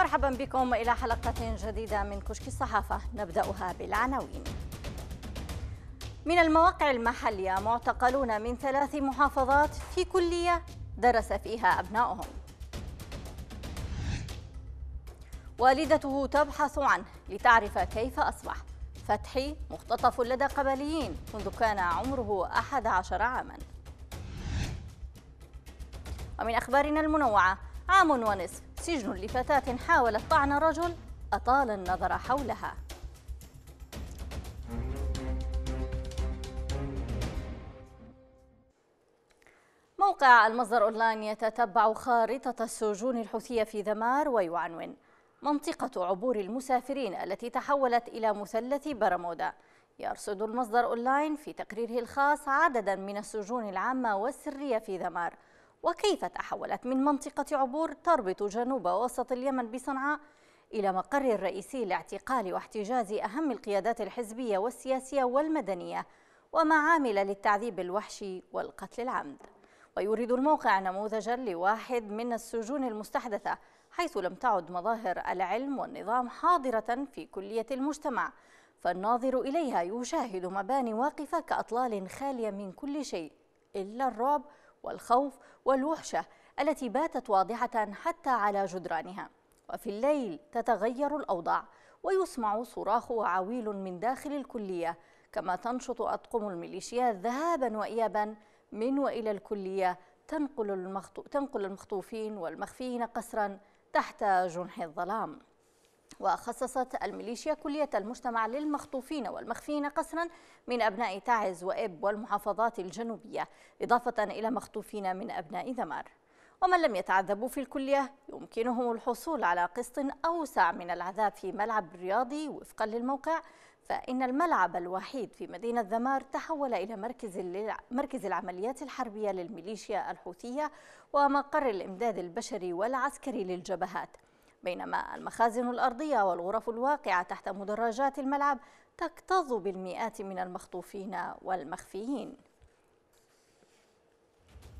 مرحبا بكم إلى حلقة جديدة من كشك الصحافة. نبدأها بالعناوين. من المواقع المحلية معتقلون من ثلاث محافظات في كلية درس فيها أبنائهم. والدته تبحث عنه لتعرف كيف أصبح. فتحي مختطف لدى قبليين منذ كان عمره أحد عشر عاما. ومن أخبارنا المنوعة عام ونصف. سجن لفتاة حاولت طعن رجل أطال النظر حولها. موقع المصدر أونلاين يتتبع خارطة السجون الحوثية في ذمار ويعنون منطقة عبور المسافرين التي تحولت إلى مثلث برمودا. يرصد المصدر أونلاين في تقريره الخاص عددا من السجون العامة والسرية في ذمار. وكيف تحولت من منطقة عبور تربط جنوب وسط اليمن بصنعاء إلى مقر الرئيسي لاعتقال واحتجاز أهم القيادات الحزبية والسياسية والمدنية ومعامل للتعذيب الوحشي والقتل العمد. ويورد الموقع نموذجا لواحد من السجون المستحدثة حيث لم تعد مظاهر العلم والنظام حاضرة في كلية المجتمع. فالناظر إليها يشاهد مباني واقفة كأطلال خالية من كل شيء إلا الرعب والخوف والوحشة التي باتت واضحة حتى على جدرانها. وفي الليل تتغير الأوضاع ويسمع صراخ وعويل من داخل الكلية كما تنشط أطقم الميليشيات ذهابا وإيابا من وإلى الكلية تنقل, المخطوفين والمخفيين قسرا تحت جنح الظلام. وخصصت الميليشيا كلية المجتمع للمخطوفين والمخفيين قسرا من أبناء تعز وإب والمحافظات الجنوبية إضافة إلى مخطوفين من أبناء ذمار. ومن لم يتعذبوا في الكلية يمكنهم الحصول على قسط أوسع من العذاب في ملعب رياضي وفقا للموقع. فإن الملعب الوحيد في مدينة ذمار تحول إلى مركز مركز العمليات الحربية للميليشيا الحوثية ومقر الإمداد البشري والعسكري للجبهات. بينما المخازن الأرضية والغرف الواقعة تحت مدرجات الملعب تكتظ بالمئات من المخطوفين والمخفيين.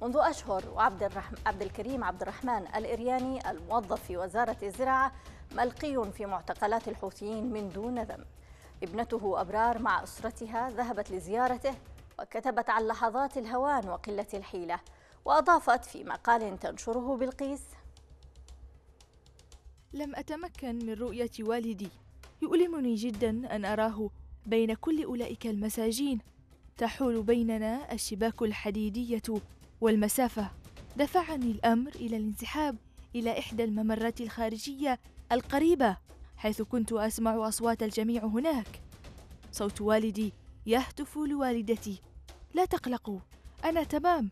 منذ أشهر وعبد الرحم عبد الكريم عبد الرحمن الإرياني الموظف في وزارة الزراعة ملقي في معتقلات الحوثيين من دون ذنب. ابنته أبرار مع أسرتها ذهبت لزيارته وكتبت عن لحظات الهوان وقلة الحيلة وأضافت في مقال تنشره بالقيس لم أتمكن من رؤية والدي. يؤلمني جدا أن أراه بين كل أولئك المساجين. تحول بيننا الشباك الحديدية والمسافة. دفعني الأمر إلى الانسحاب إلى إحدى الممرات الخارجية القريبة حيث كنت أسمع أصوات الجميع هناك. صوت والدي يهتف لوالدتي. لا تقلقوا أنا تمام.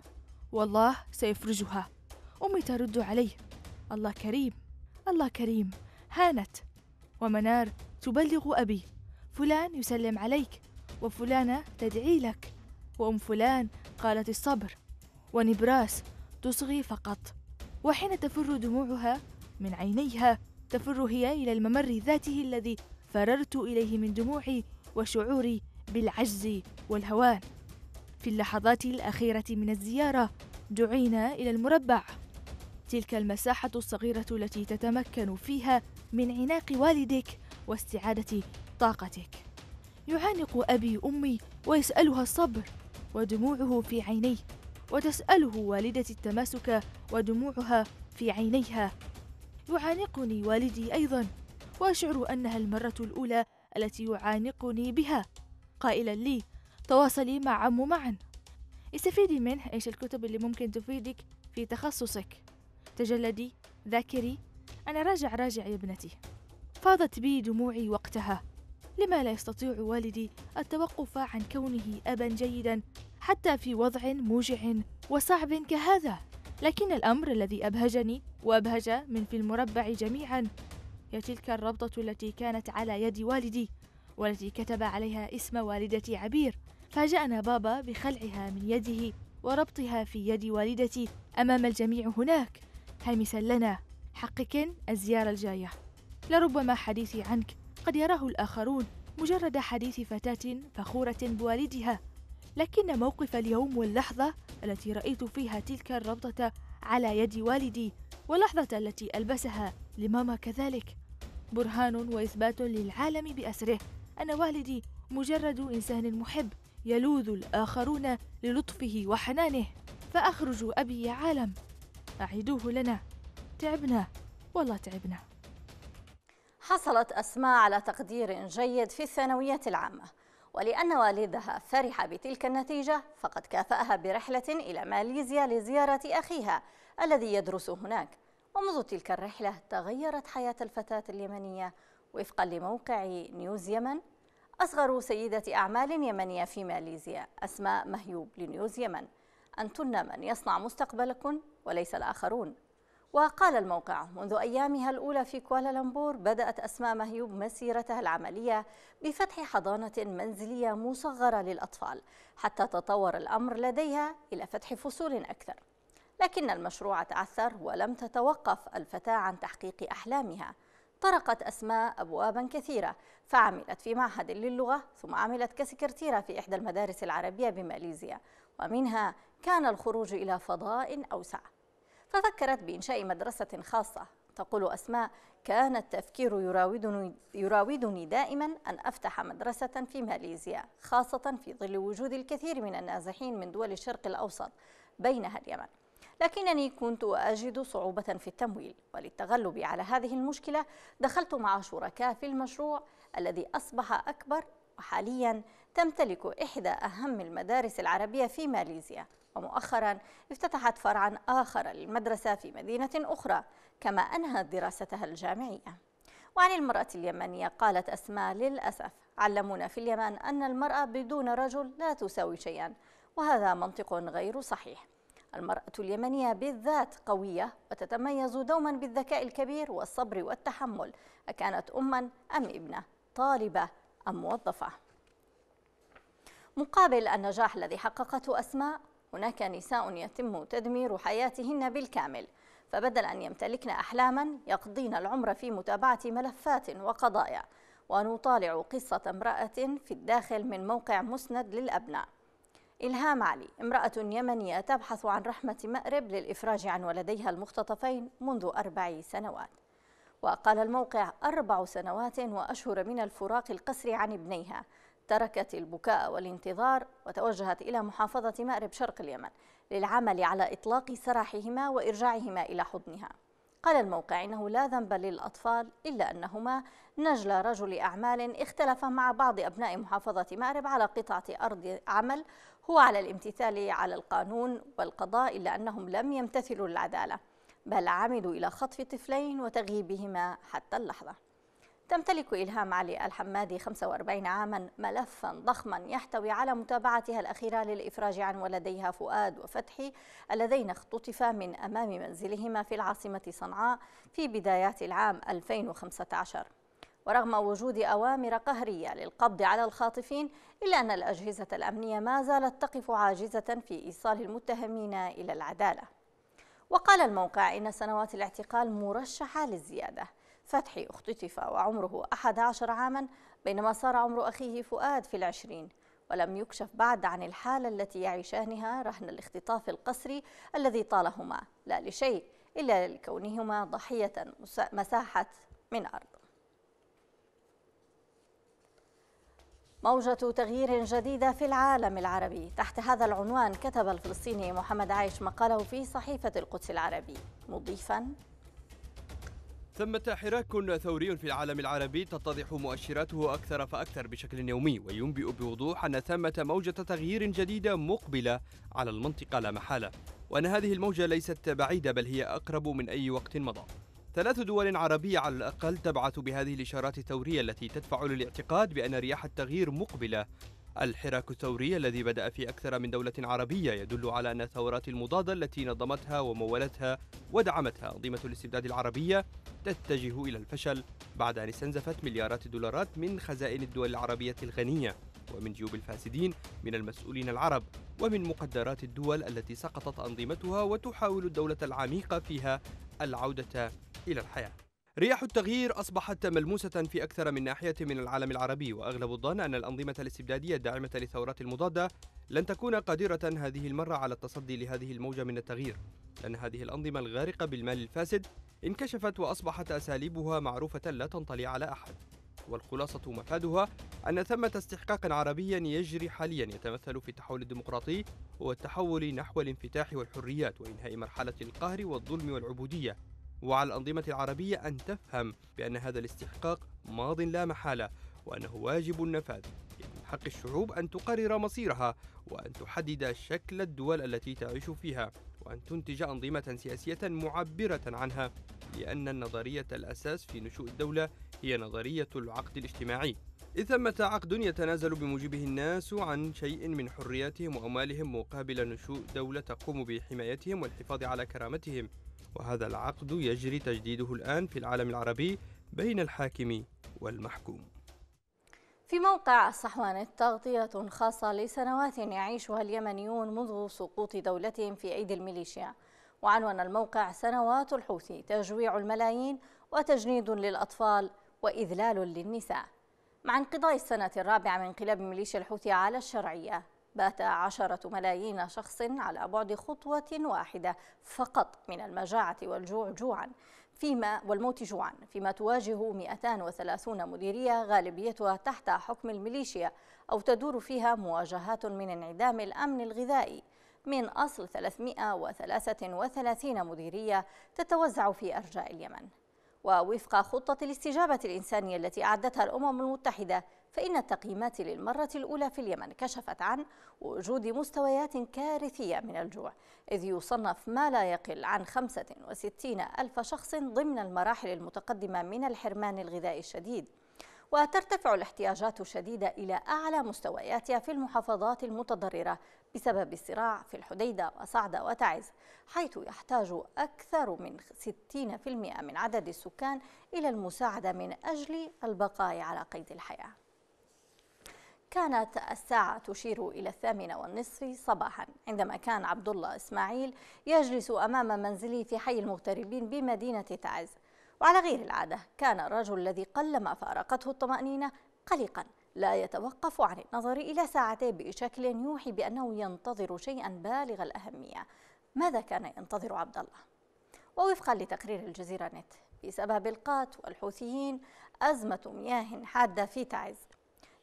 والله سيفرجها. أمي ترد عليه. الله كريم. الله كريم هانت. ومنار تبلغ أبي. فلان يسلم عليك وفلانة تدعي لك. وأم فلان قالت الصبر. ونبراس تصغي فقط. وحين تفر دموعها من عينيها تفر هي إلى الممر ذاته الذي فررت إليه من دموعي وشعوري بالعجز والهوان. في اللحظات الأخيرة من الزيارة دعينا إلى المربع. تلك المساحة الصغيرة التي تتمكن فيها من عناق والدك واستعادة طاقتك. يعانق أبي أمي ويسألها الصبر ودموعه في عينيه وتسأله والدتي التماسك ودموعها في عينيها. يعانقني والدي أيضا وأشعر أنها المرة الأولى التي يعانقني بها. قائلا لي تواصلي مع عمو معا. استفيدي منه إيش الكتب اللي ممكن تفيدك في تخصصك؟ تجلدي ذاكري. أنا راجع راجع يا ابنتي. فاضت بي دموعي وقتها. لما لا يستطيع والدي التوقف عن كونه أبا جيدا حتى في وضع موجع وصعب كهذا. لكن الأمر الذي أبهجني وأبهج من في المربع جميعا هي تلك الربطة التي كانت على يد والدي والتي كتب عليها اسم والدتي عبير. فاجأنا بابا بخلعها من يده وربطها في يد والدتي أمام الجميع هناك. هامسا لنا. حقق الزيارة الجاية. لربما حديثي عنك قد يراه الآخرون مجرد حديث فتاة فخورة بوالدها. لكن موقف اليوم واللحظة التي رأيت فيها تلك الربطة على يد والدي واللحظة التي ألبسها لماما كذلك. برهان وإثبات للعالم بأسره. أن والدي مجرد إنسان محب يلوذ الآخرون للطفه وحنانه. فأخرج أبي عالم. أعيدوه لنا. تعبنا. والله تعبنا. حصلت أسماء على تقدير جيد في الثانوية العامة ولأن والدها فرح بتلك النتيجة فقد كافأها برحلة إلى ماليزيا لزيارة أخيها الذي يدرس هناك. ومنذ تلك الرحلة تغيرت حياة الفتاة اليمنية وفقا لموقع نيوز يمن. أصغر سيدة أعمال يمنية في ماليزيا أسماء مهيوب لنيوز يمن. أنتن من يصنع مستقبلكن وليس الآخرون. وقال الموقع منذ أيامها الأولى في كوالالمبور بدأت أسماء مهيوب مسيرتها العملية بفتح حضانة منزلية مصغرة للأطفال حتى تطور الأمر لديها إلى فتح فصول أكثر. لكن المشروع تعثر ولم تتوقف الفتاة عن تحقيق أحلامها. طرقت أسماء أبوابا كثيرة فعملت في معهد للغة ثم عملت كسكرتيرة في إحدى المدارس العربية بماليزيا ومنها كان الخروج إلى فضاء أوسع. ففكرت بإنشاء مدرسة خاصة. تقول أسماء كان التفكير يراودني, يراودني دائما أن أفتح مدرسة في ماليزيا خاصة في ظل وجود الكثير من النازحين من دول الشرق الأوسط بينها اليمن. لكنني كنت أجد صعوبة في التمويل. وللتغلب على هذه المشكلة دخلت مع شركاء في المشروع الذي أصبح أكبر وحاليا تمتلك إحدى أهم المدارس العربية في ماليزيا. ومؤخرا افتتحت فرعا آخر للمدرسة في مدينة أخرى كما أنهت دراستها الجامعية. وعن المرأة اليمنية قالت أسماء للأسف علمونا في اليمن أن المرأة بدون رجل لا تساوي شيئا وهذا منطق غير صحيح. المرأة اليمنية بالذات قوية وتتميز دوما بالذكاء الكبير والصبر والتحمل أكانت أما أم ابنة طالبة أم موظفة. مقابل النجاح الذي حققته أسماء هناك نساء يتم تدمير حياتهن بالكامل فبدل أن يمتلكن أحلاما يقضين العمر في متابعة ملفات وقضايا. ونطالع قصة امرأة في الداخل من موقع مسند للأبناء. إلهام علي امرأة يمنية تبحث عن رحمة مأرب للإفراج عن ولديها المختطفين منذ أربع سنوات. وقال الموقع أربع سنوات وأشهر من الفراق القسري عن ابنيها. تركت البكاء والانتظار وتوجهت إلى محافظة مأرب شرق اليمن للعمل على إطلاق سراحهما وإرجاعهما إلى حضنها. قال الموقع إنه لا ذنب للأطفال إلا أنهما نجل رجل أعمال اختلف مع بعض أبناء محافظة مأرب على قطعة أرض عمل هو على الامتثال على القانون والقضاء إلا أنهم لم يمتثلوا للعدالة بل عمدوا إلى خطف طفلين وتغييبهما حتى اللحظة. تمتلك إلهام علي الحمادي 45 عاما ملفا ضخما يحتوي على متابعتها الأخيرة للإفراج عن ولديها فؤاد وفتحي اللذين اختطفا من أمام منزلهما في العاصمة صنعاء في بدايات العام 2015 ورغم وجود أوامر قهرية للقبض على الخاطفين إلا أن الأجهزة الأمنية ما زالت تقف عاجزة في إيصال المتهمين إلى العدالة. وقال الموقع إن سنوات الاعتقال مرشحة للزيادة. فتحي اختطف وعمره 11 عاما بينما صار عمر أخيه فؤاد في العشرين. ولم يكشف بعد عن الحالة التي يعيشانها رهن الاختطاف القسري الذي طالهما. لا لشيء إلا لكونهما ضحية مساحة من أرض. موجة تغيير جديدة في العالم العربي. تحت هذا العنوان كتب الفلسطيني محمد عايش مقاله في صحيفة القدس العربي. مضيفا ثمة حراك ثوري في العالم العربي تتضح مؤشراته أكثر فأكثر بشكل يومي وينبئ بوضوح أن ثمة موجة تغيير جديدة مقبلة على المنطقة لا محالة. وأن هذه الموجة ليست بعيدة بل هي أقرب من أي وقت مضى. ثلاث دول عربية على الأقل تبعث بهذه الإشارات الثورية التي تدفع للاعتقاد بأن رياح التغيير مقبلة الحراك الثوري الذي بدأ في أكثر من دولة عربية يدل على أن الثورات المضادة التي نظمتها ومولتها ودعمتها أنظمة الاستبداد العربية تتجه إلى الفشل بعد أن استنزفت مليارات الدولارات من خزائن الدول العربية الغنية ومن جيوب الفاسدين من المسؤولين العرب ومن مقدرات الدول التي سقطت أنظمتها وتحاول الدولة العميقة فيها العودة إلى الحياة. رياح التغيير أصبحت ملموسة في أكثر من ناحية من العالم العربي وأغلب الظن أن الأنظمة الاستبدادية الداعمة للثورات المضادة لن تكون قادرة هذه المرة على التصدي لهذه الموجة من التغيير. لأن هذه الأنظمة الغارقة بالمال الفاسد انكشفت وأصبحت أساليبها معروفة لا تنطلي على أحد. والخلاصة مفادها أن ثمة استحقاق عربيا يجري حاليا يتمثل في التحول الديمقراطي والتحول نحو الانفتاح والحريات وإنهاء مرحلة القهر والظلم والعبودية. وعلى الأنظمة العربية أن تفهم بأن هذا الاستحقاق ماض لا محالة وأنه واجب النفاذ. من حق الشعوب أن تقرر مصيرها وأن تحدد شكل الدول التي تعيش فيها وأن تنتج أنظمة سياسية معبرة عنها لأن النظرية الأساس في نشوء الدولة هي نظرية العقد الاجتماعي. إذ ثمة عقد يتنازل بموجبه الناس عن شيء من حرياتهم وأموالهم مقابل نشوء دولة تقوم بحمايتهم والحفاظ على كرامتهم. وهذا العقد يجري تجديده الآن في العالم العربي بين الحاكم والمحكوم. في موقع الصحوانة تغطية خاصة لسنوات يعيشها اليمنيون منذ سقوط دولتهم في أيدي الميليشيا. وعنوان الموقع سنوات الحوثي تجويع الملايين وتجنيد للأطفال وإذلال للنساء. مع انقضاء السنة الرابعة من انقلاب ميليشيا الحوثي على الشرعية بات عشرة ملايين شخص على بعد خطوة واحدة فقط من المجاعة والجوع جوعا. فيما والموت جوعا. فيما تواجه 230 مديرية غالبيتها تحت حكم الميليشيا أو تدور فيها مواجهات من انعدام الأمن الغذائي. من أصل 333 مديرية تتوزع في أرجاء اليمن. ووفق خطة الاستجابة الإنسانية التي أعدتها الأمم المتحدة فإن التقييمات للمرة الأولى في اليمن كشفت عن وجود مستويات كارثية من الجوع إذ يصنف ما لا يقل عن 65 ألف شخص ضمن المراحل المتقدمة من الحرمان الغذائي الشديد. وترتفع الاحتياجات الشديدة إلى أعلى مستوياتها في المحافظات المتضررة بسبب الصراع في الحديدة وصعدة وتعز حيث يحتاج أكثر من 60% من عدد السكان إلى المساعدة من أجل البقاء على قيد الحياة. كانت الساعة تشير إلى الثامنة والنصف صباحا عندما كان عبد الله إسماعيل يجلس أمام منزله في حي المغتربين بمدينة تعز. وعلى غير العادة كان الرجل الذي قلما فارقته الطمأنينة قلقا لا يتوقف عن النظر إلى ساعته بشكل يوحي بأنه ينتظر شيئا بالغ الأهمية. ماذا كان ينتظر عبد الله؟ ووفقا لتقرير الجزيرة نت. بسبب القات والحوثيين أزمة مياه حادة في تعز.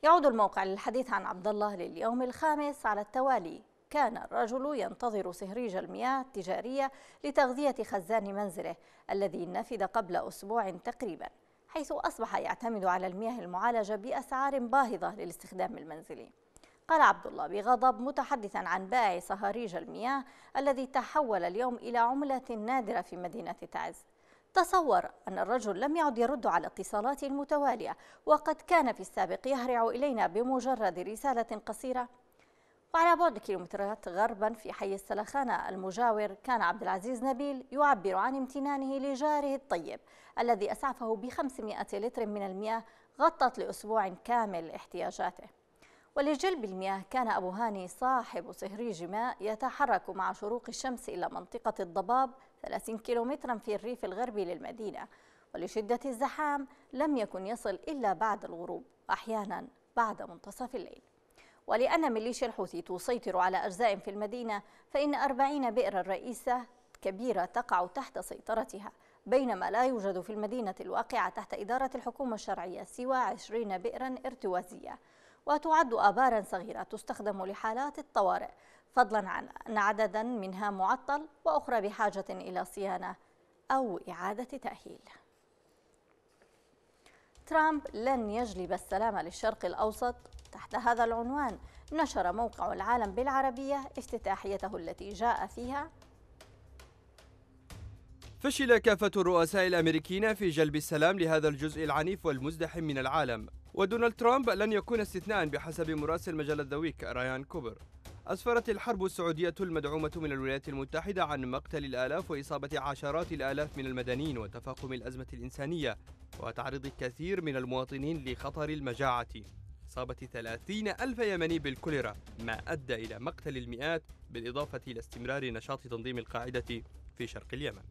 يعود الموقع للحديث عن عبد الله لليوم الخامس على التوالي. كان الرجل ينتظر صهريج المياه التجارية لتغذية خزان منزله الذي نفذ قبل أسبوع تقريبا حيث أصبح يعتمد على المياه المعالجة بأسعار باهظة للاستخدام المنزلي. قال عبد الله بغضب متحدثا عن بائع صهاريج المياه الذي تحول اليوم إلى عملة نادرة في مدينة تعز. تصور أن الرجل لم يعد يرد على اتصالاته المتوالية وقد كان في السابق يهرع إلينا بمجرد رسالة قصيرة. وعلى بعد كيلومترات غربا في حي السلخانة المجاور كان عبد العزيز نبيل يعبر عن امتنانه لجاره الطيب الذي أسعفه ب 500 لتر من المياه غطت لأسبوع كامل احتياجاته. ولجلب المياه كان أبو هاني صاحب صهريج ماء يتحرك مع شروق الشمس إلى منطقة الضباب 30 كيلومترا في الريف الغربي للمدينة ولشدة الزحام لم يكن يصل إلا بعد الغروب أحيانا بعد منتصف الليل. ولأن ميليشيا الحوثي تسيطر على أجزاء في المدينة فإن أربعين بئرا رئيسة كبيرة تقع تحت سيطرتها بينما لا يوجد في المدينة الواقعة تحت إدارة الحكومة الشرعية سوى عشرين بئرا ارتوازية وتعد آبارا صغيرة تستخدم لحالات الطوارئ. فضلا عن أن عددا منها معطل وأخرى بحاجة إلى صيانة أو إعادة تأهيل. ترامب لن يجلب السلام للشرق الأوسط. تحت هذا العنوان نشر موقع العالم بالعربية افتتاحيته التي جاء فيها. فشل كافة الرؤساء الأمريكيين في جلب السلام لهذا الجزء العنيف والمزدحم من العالم. ودونالد ترامب لن يكون استثناء بحسب مراسل مجلة ذا ويك رايان كوبر. أسفرت الحرب السعودية المدعومة من الولايات المتحدة عن مقتل الآلاف وإصابة عشرات الآلاف من المدنيين وتفاقم الأزمة الإنسانية وتعريض الكثير من المواطنين لخطر المجاعة. إصابة ثلاثين ألف يمني بالكوليرا ما أدى إلى مقتل المئات بالإضافة إلى استمرار نشاط تنظيم القاعدة في شرق اليمن.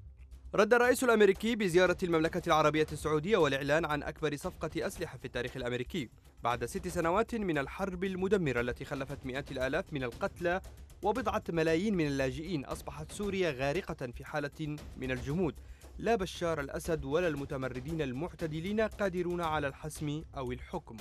رد الرئيس الأمريكي بزيارة المملكة العربية السعودية والإعلان عن أكبر صفقة أسلحة في التاريخ الأمريكي. بعد ست سنوات من الحرب المدمرة التي خلفت مئات الآلاف من القتلى وبضعة ملايين من اللاجئين أصبحت سوريا غارقة في حالة من الجمود. لا بشار الأسد ولا المتمردين المعتدلين قادرون على الحسم أو الحكم.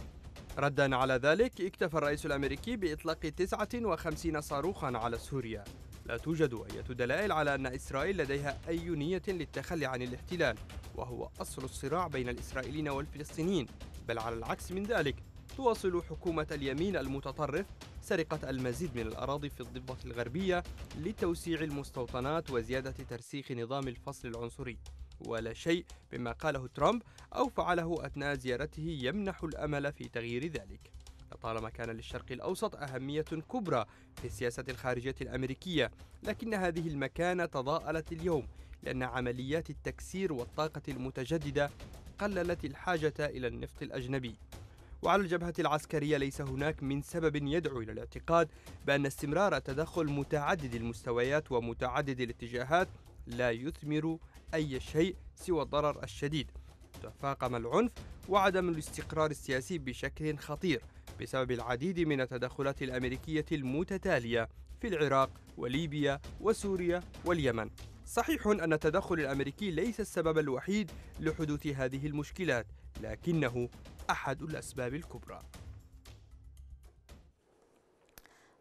ردا على ذلك اكتفى الرئيس الأمريكي بإطلاق 59 صاروخا على سوريا. لا توجد أي دلائل على أن إسرائيل لديها أي نية للتخلي عن الاحتلال وهو أصل الصراع بين الإسرائيليين والفلسطينيين. بل على العكس من ذلك تواصل حكومة اليمين المتطرف سرقة المزيد من الأراضي في الضفة الغربية لتوسيع المستوطنات وزيادة ترسيخ نظام الفصل العنصري. ولا شيء مما قاله ترامب أو فعله أثناء زيارته يمنح الأمل في تغيير ذلك. لطالما كان للشرق الأوسط أهمية كبرى في السياسة الخارجية الأمريكية لكن هذه المكانة تضاءلت اليوم لأن عمليات التكسير والطاقة المتجددة قللت الحاجة إلى النفط الأجنبي. وعلى الجبهة العسكرية ليس هناك من سبب يدعو إلى الاعتقاد بأن استمرار تدخل متعدد المستويات ومتعدد الاتجاهات لا يثمر أي شيء سوى الضرر الشديد. تفاقم العنف وعدم الاستقرار السياسي بشكل خطير بسبب العديد من التدخلات الأمريكية المتتالية في العراق وليبيا وسوريا واليمن. صحيح أن التدخل الأمريكي ليس السبب الوحيد لحدوث هذه المشكلات لكنه أحد الأسباب الكبرى.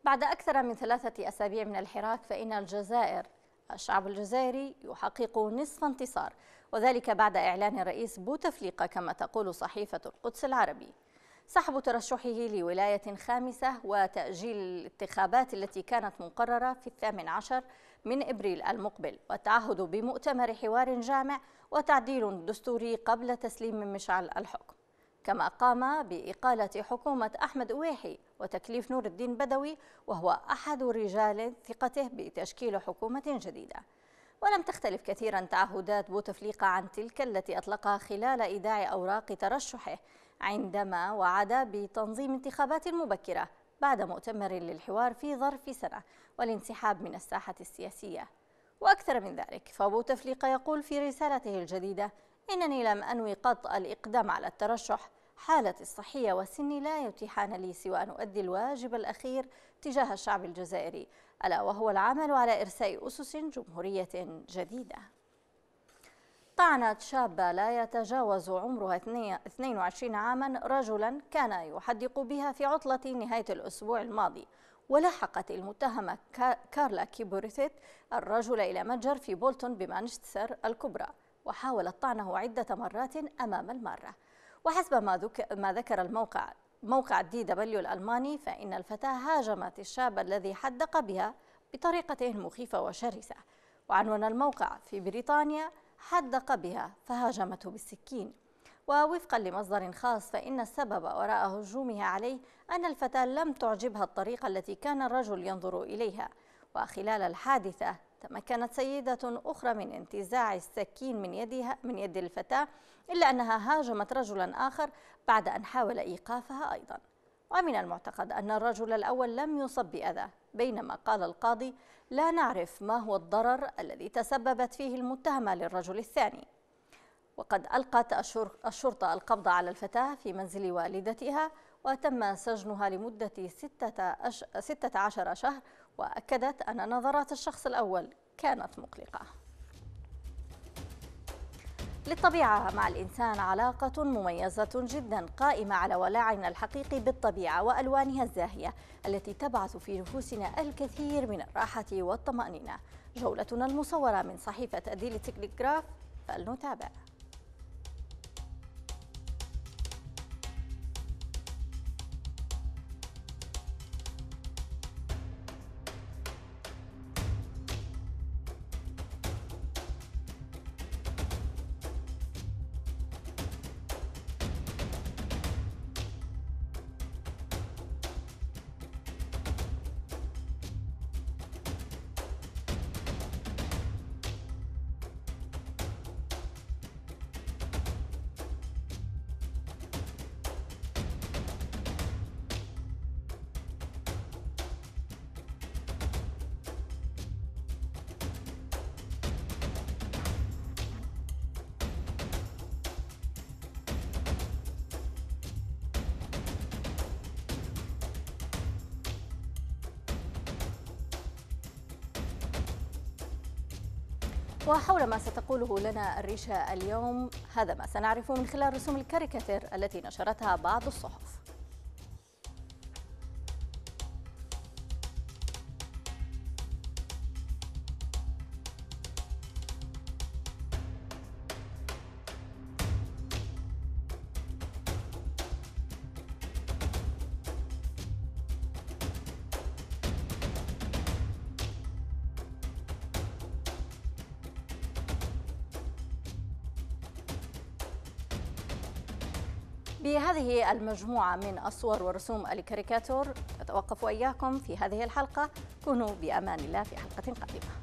بعد أكثر من ثلاثة أسابيع من الحراك فإن الجزائر الشعب الجزائري يحقق نصف انتصار وذلك بعد إعلان الرئيس بوتفليقة كما تقول صحيفة القدس العربي. سحب ترشحه لولاية خامسة وتأجيل الانتخابات التي كانت مقررة في الثامن عشر من إبريل المقبل والتعهد بمؤتمر حوار جامع وتعديل دستوري قبل تسليم مشعل الحكم. كما قام بإقالة حكومة أحمد أويحي وتكليف نور الدين بدوي وهو أحد رجال ثقته بتشكيل حكومة جديدة. ولم تختلف كثيرا تعهدات بوتفليقة عن تلك التي أطلقها خلال إيداع أوراق ترشحه عندما وعد بتنظيم انتخابات مبكرة بعد مؤتمر للحوار في ظرف سنة والانسحاب من الساحة السياسية. وأكثر من ذلك فبوتفليقة يقول في رسالته الجديدة إنني لم أنوي قط الإقدام على الترشح حالتي الصحية وسني لا يتيحان لي سوى أن أؤدي الواجب الأخير تجاه الشعب الجزائري ألا وهو العمل على إرساء أسس جمهورية جديدة. طعنت شابة لا يتجاوز عمرها 22 عاما رجلا كان يحدق بها في عطلة نهاية الأسبوع الماضي. ولحقت المتهمة كارلا كيبوريثيت الرجل إلى متجر في بولتون بمانشستر الكبرى وحاولت طعنه عدة مرات أمام المارة وحسب ما, ما ذكر الموقع موقع دي دبليو الألماني فإن الفتاة هاجمت الشاب الذي حدق بها بطريقة مخيفة وشرسة. وعنوان الموقع في بريطانيا حدق بها فهاجمته بالسكين. ووفقا لمصدر خاص فإن السبب وراء هجومها عليه أن الفتاة لم تعجبها الطريقة التي كان الرجل ينظر إليها. وخلال الحادثة تمكنت سيدة أخرى من انتزاع السكين من يدها من يد الفتاة إلا أنها هاجمت رجلا آخر بعد أن حاول إيقافها أيضا. ومن المعتقد أن الرجل الأول لم يصب بأذى بينما قال القاضي لا نعرف ما هو الضرر الذي تسببت فيه المتهمة للرجل الثاني. وقد ألقت الشرطة القبض على الفتاة في منزل والدتها وتم سجنها لمدة ستة عشر شهر وأكدت أن نظرات الشخص الأول كانت مقلقة. للطبيعة مع الإنسان علاقة مميزة جدا قائمة على ولعنا الحقيقي بالطبيعة وألوانها الزاهية التي تبعث في نفوسنا الكثير من الراحة والطمأنينة. جولتنا المصورة من صحيفة أديلي تكليغراف فلنتابع. وحول ما ستقوله لنا الريشة اليوم هذا ما سنعرفه من خلال رسوم الكاريكاتير التي نشرتها بعض الصحف. بهذه المجموعة من الصور ورسوم الكاريكاتور نتوقف وإياكم في هذه الحلقة. كونوا بأمان الله في حلقة قادمة.